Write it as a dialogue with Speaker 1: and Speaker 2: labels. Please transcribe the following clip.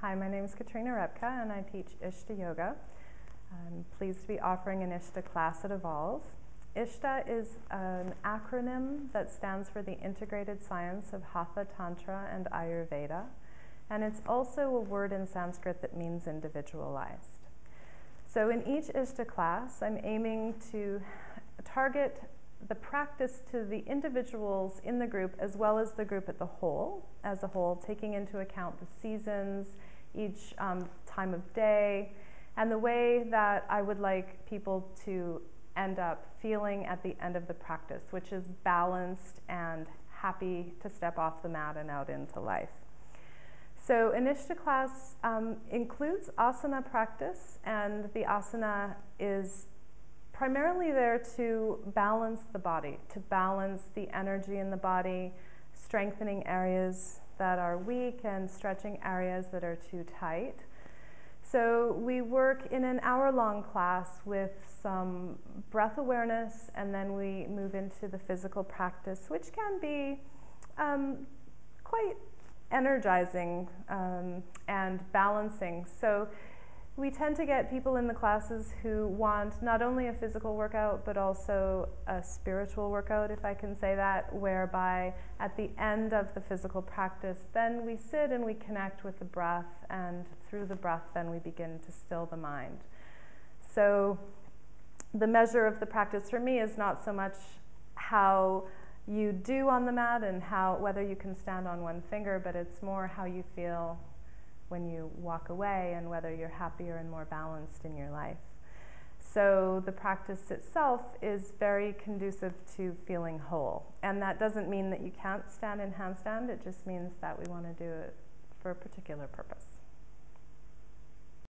Speaker 1: Hi, my name is Katrina Repka and I teach Ishta Yoga. I'm pleased to be offering an Ishta class at Evolve. Ishta is an acronym that stands for the Integrated Science of Hatha Tantra and Ayurveda, and it's also a word in Sanskrit that means individualized. So in each Ishta class, I'm aiming to target the practice to the individuals in the group as well as the group at the whole, as a whole, taking into account the seasons, each um, time of day, and the way that I would like people to end up feeling at the end of the practice, which is balanced and happy to step off the mat and out into life. So an Ishta class um, includes asana practice, and the asana is primarily there to balance the body, to balance the energy in the body, strengthening areas that are weak and stretching areas that are too tight. So we work in an hour-long class with some breath awareness, and then we move into the physical practice, which can be um, quite energizing um, and balancing. So we tend to get people in the classes who want not only a physical workout, but also a spiritual workout, if I can say that, whereby at the end of the physical practice, then we sit and we connect with the breath, and through the breath, then we begin to still the mind. So the measure of the practice for me is not so much how you do on the mat and how whether you can stand on one finger, but it's more how you feel when you walk away and whether you're happier and more balanced in your life. So the practice itself is very conducive to feeling whole. And that doesn't mean that you can't stand in handstand, it just means that we want to do it for a particular purpose.